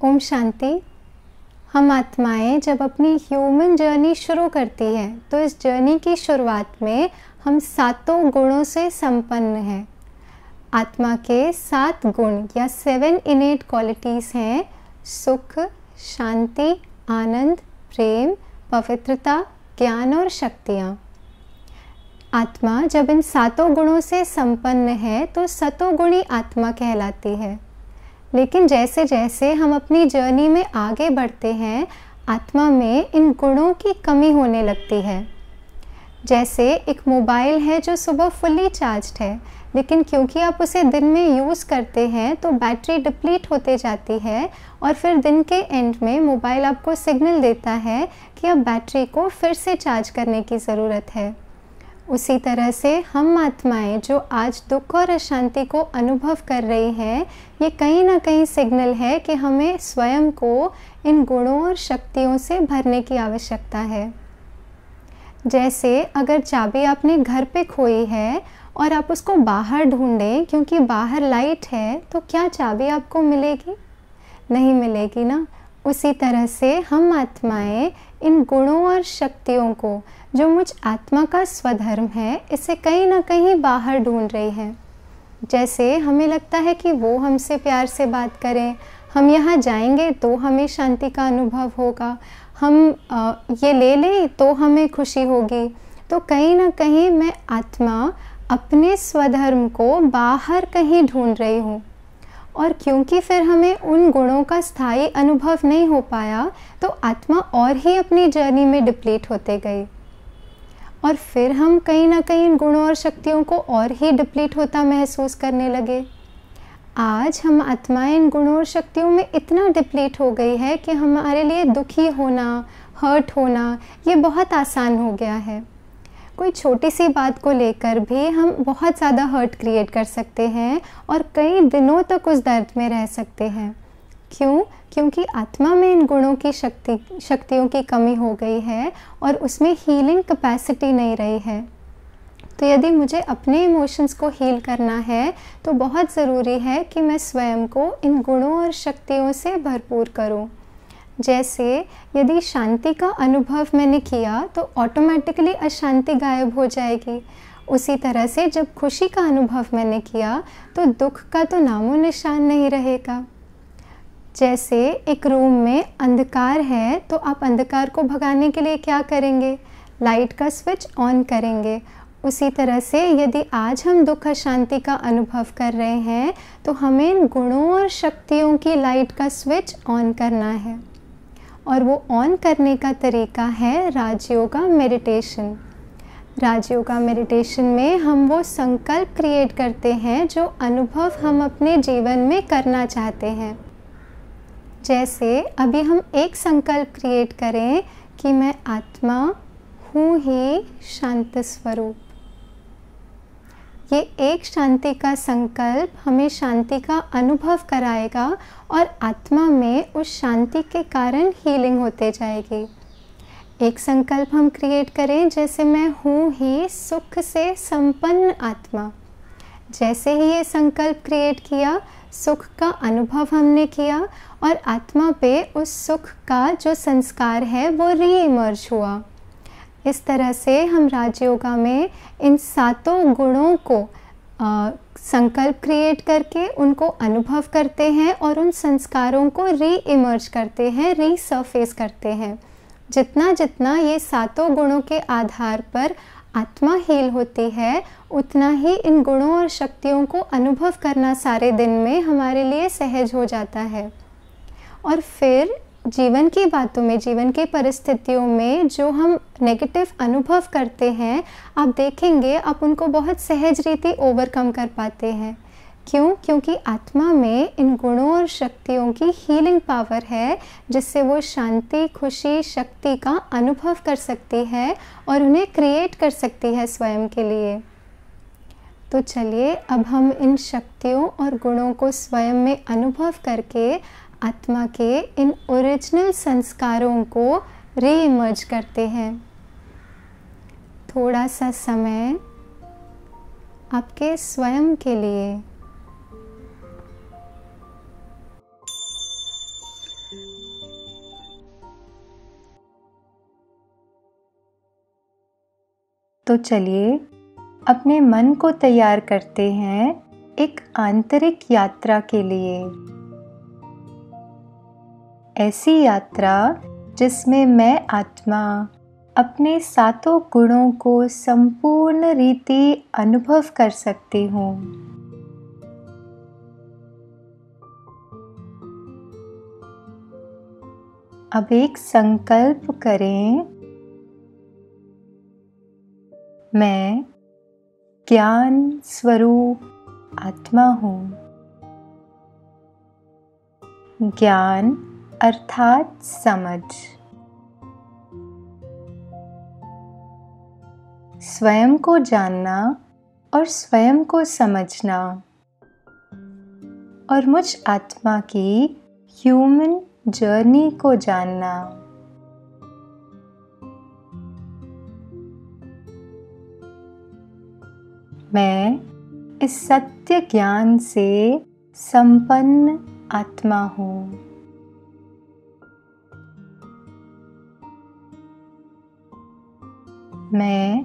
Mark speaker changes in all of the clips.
Speaker 1: ओम शांति। हम आत्माएँ जब अपनी ह्यूमन जर्नी शुरू करती हैं तो इस जर्नी की शुरुआत में हम सातों गुणों से संपन्न हैं। आत्मा के सात गुण या सेवन इनेट क्वालिटीज़ हैं, सुख, शांति, आनंद, प्रेम, पवित्रता, ज्ञान और शक्तियाँ। आत्मा जब इन सातों गुणों से संपन्न है तो सतोगुणी आत्मा कहलाती है। लेकिन जैसे जैसे हम अपनी जर्नी में आगे बढ़ते हैं, आत्मा में इन गुणों की कमी होने लगती है। जैसे एक मोबाइल है जो सुबह फुली चार्ज है, लेकिन क्योंकि आप उसे दिन में यूज़ करते हैं तो बैटरी डिप्लीट होते जाती है और फिर दिन के एंड में मोबाइल आपको सिग्नल देता है कि अब बैटरी को फिर से चार्ज करने की ज़रूरत है। उसी तरह से हम आत्माएँ जो आज दुख और अशांति को अनुभव कर रही हैं, ये कहीं ना कहीं सिग्नल है कि हमें स्वयं को इन गुणों और शक्तियों से भरने की आवश्यकता है। जैसे अगर चाबी आपने घर पे खोई है और आप उसको बाहर ढूंढें क्योंकि बाहर लाइट है तो क्या चाबी आपको मिलेगी? नहीं मिलेगी ना। उसी तरह से हम आत्माएँ इन गुणों और शक्तियों को, जो मुझ आत्मा का स्वधर्म है, इसे कहीं ना कहीं बाहर ढूंढ रही है। जैसे हमें लगता है कि वो हमसे प्यार से बात करें, हम यहाँ जाएँगे तो हमें शांति का अनुभव होगा, हम ये ले लें तो हमें खुशी होगी। तो कहीं ना कहीं मैं आत्मा अपने स्वधर्म को बाहर कहीं ढूंढ रही हूँ। और क्योंकि फिर हमें उन गुणों का स्थायी अनुभव नहीं हो पाया तो आत्मा और ही अपनी जर्नी में डिप्लीट होते गई। और फिर हम कहीं ना कहीं इन गुणों और शक्तियों को और ही डिप्लीट होता महसूस करने लगे। आज हम आत्माएँ इन गुणों और शक्तियों में इतना डिप्लीट हो गई है कि हमारे लिए दुखी होना हर्ट होना, ये बहुत आसान हो गया है। कोई छोटी सी बात को लेकर भी हम बहुत ज़्यादा हर्ट क्रिएट कर सकते हैं और कई दिनों तक उस दर्द में रह सकते हैं। क्यों? क्योंकि आत्मा में इन गुणों की शक्ति, शक्तियों की कमी हो गई है और उसमें हीलिंग कैपेसिटी नहीं रही है। तो यदि मुझे अपने इमोशंस को हील करना है तो बहुत ज़रूरी है कि मैं स्वयं को इन गुणों और शक्तियों से भरपूर करूँ। जैसे यदि शांति का अनुभव मैंने किया तो ऑटोमेटिकली अशांति गायब हो जाएगी। उसी तरह से जब खुशी का अनुभव मैंने किया तो दुख का तो नामो निशान नहीं रहेगा। जैसे एक रूम में अंधकार है तो आप अंधकार को भगाने के लिए क्या करेंगे? लाइट का स्विच ऑन करेंगे। उसी तरह से यदि आज हम दुख अशांति का अनुभव कर रहे हैं तो हमें इन गुणों और शक्तियों की लाइट का स्विच ऑन करना है। और वो ऑन करने का तरीका है राजयोगा मेडिटेशन राजयोगा मेडिटेशन में हम वो संकल्प क्रिएट करते हैं जो अनुभव हम अपने जीवन में करना चाहते हैं. जैसे अभी हम एक संकल्प क्रिएट करें कि मैं आत्मा हूँ ही शांत स्वरूप. ये एक शांति का संकल्प हमें शांति का अनुभव कराएगा और आत्मा में उस शांति के कारण हीलिंग होते जाएगी। एक संकल्प हम क्रिएट करें, जैसे मैं हूँ ही सुख से संपन्न आत्मा। जैसे ही ये संकल्प क्रिएट किया, सुख का अनुभव हमने किया और आत्मा पे उस सुख का जो संस्कार है, वो री इमर्ज हुआ। इस तरह से हम राजयोगा में इन सातों गुणों को आ, संकल्प क्रिएट करके उनको अनुभव करते हैं और उन संस्कारों को री इमर्ज करते हैं री सरफेस करते हैं। जितना जितना ये सातों गुणों के आधार पर आत्मा हील होती है उतना ही इन गुणों और शक्तियों को अनुभव करना सारे दिन में हमारे लिए सहज हो जाता है। और फिर जीवन की बातों में, जीवन की परिस्थितियों में जो हम नेगेटिव अनुभव करते हैं, आप देखेंगे, आप उनको बहुत सहज रीति ओवरकम कर पाते हैं। क्यों? क्योंकि आत्मा में इन गुणों और शक्तियों की हीलिंग पावर है, जिससे वो शांति, खुशी, शक्ति का अनुभव कर सकती है और उन्हें क्रिएट कर सकती है स्वयं के लिए। तो चलिए, अब हम इन शक्तियों और गुणों को स्वयं में अनुभव करके आत्मा के इन ओरिजिनल संस्कारों को रीइमर्ज करते हैं। थोड़ा सा समय आपके स्वयं के लिए। तो चलिए, अपने मन को तैयार करते हैं एक आंतरिक यात्रा के लिए। ऐसी यात्रा जिसमें मैं आत्मा अपने सातों गुणों को संपूर्ण रीति अनुभव कर सकती हूँ। अब एक संकल्प करें, मैं ज्ञान स्वरूप आत्मा हूँ। ज्ञान अर्थात समझ। स्वयं को जानना और स्वयं को समझना। और मुझ आत्मा की ह्यूमन जर्नी को जानना। मैं इस सत्य ज्ञान से संपन्न आत्मा हूँ। मैं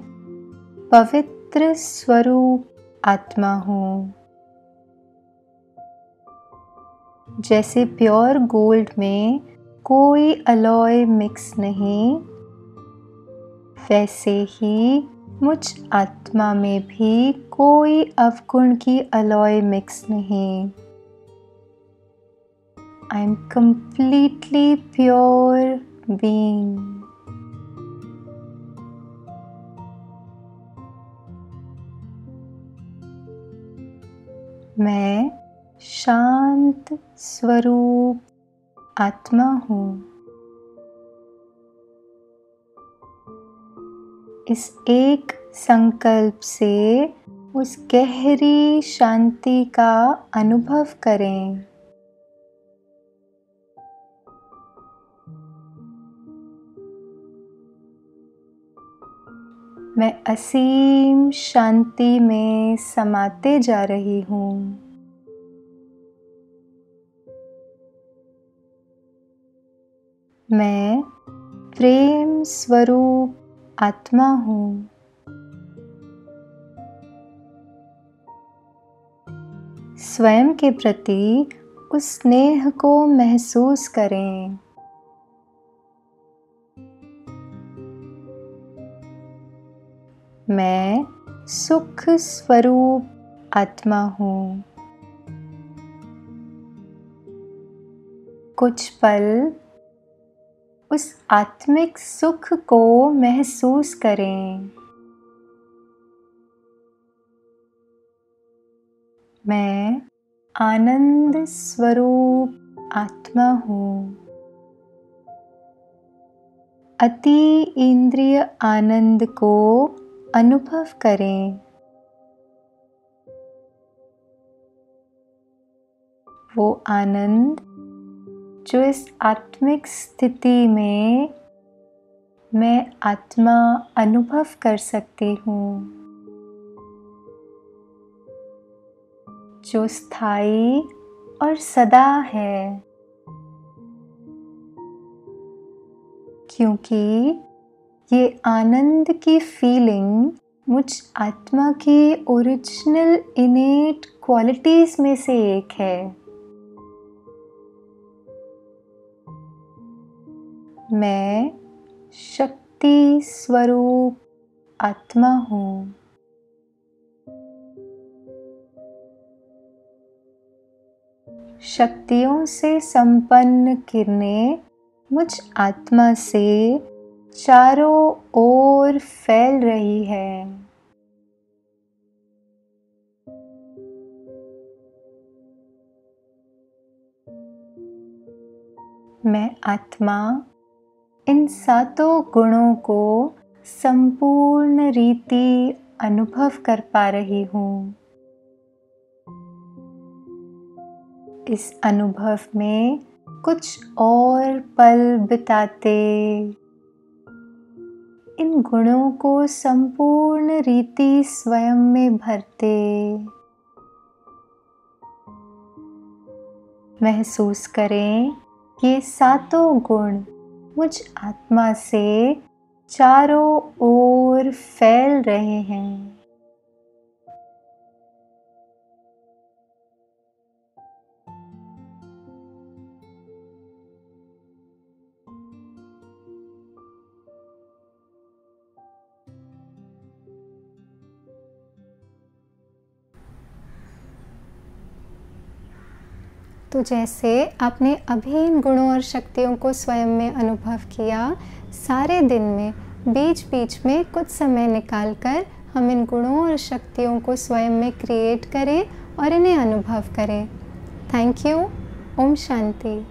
Speaker 1: पवित्र स्वरूप आत्मा हूँ। जैसे प्योर गोल्ड में कोई अलॉय मिक्स नहीं, वैसे ही मुझ आत्मा में भी कोई अवगुण की अलॉय मिक्स नहीं। I am completely pure being मैं शांत स्वरूप आत्मा हूँ। इस एक संकल्प से उस गहरी शांति का अनुभव करें। मैं असीम शांति में समाते जा रही हूँ। मैं प्रेम स्वरूप आत्मा हूँ। स्वयं के प्रति उस स्नेह को महसूस करें। मैं सुख स्वरूप आत्मा हूँ। कुछ पल उस आत्मिक सुख को महसूस करें। मैं आनंद स्वरूप आत्मा हूँ। अति इंद्रिय आनंद को अनुभव करें। वो आनंद जो इस आत्मिक स्थिति में मैं आत्मा अनुभव कर सकती हूँ। जो स्थायी और सदा है। क्योंकि ये आनंद की फीलिंग मुझ आत्मा की ओरिजिनल इनेट क्वालिटीज़ में से एक है। मैं शक्ति स्वरूप आत्मा हूँ। शक्तियों से संपन्न किरणें मुझ आत्मा से चारों ओर फैल रही है। मैं आत्मा इन सातों गुणों को संपूर्ण रीति अनुभव कर पा रही हूँ। इस अनुभव में कुछ और पल बिताते इन गुणों को संपूर्ण रीति स्वयं में भरते। महसूस करें ये सातों गुण मुझ आत्मा से चारों ओर ओर फैल रहे हैं। तो जैसे आपने अभी इन गुणों और शक्तियों को स्वयं में अनुभव किया, सारे दिन में बीच बीच में कुछ समय निकाल कर हम इन गुणों और शक्तियों को स्वयं में क्रिएट करें और इन्हें अनुभव करें। थैंक यू ओम शांति।